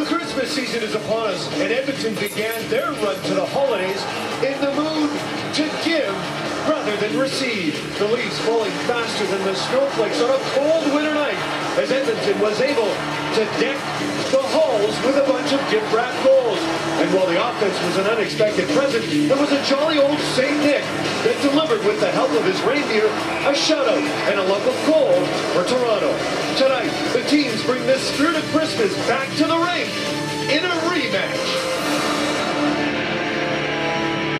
Christmas season is upon us, and Edmonton began their run to the holidays in the mood to give rather than receive. The leaves falling faster than the snowflakes on a cold winter night as Edmonton was able to deck the halls with a bunch of gift wrap goals. And while the offense was an unexpected present, there was a jolly old St. Nick that delivered with the help of his reindeer a shutout and a lump of back to the ring in a rematch.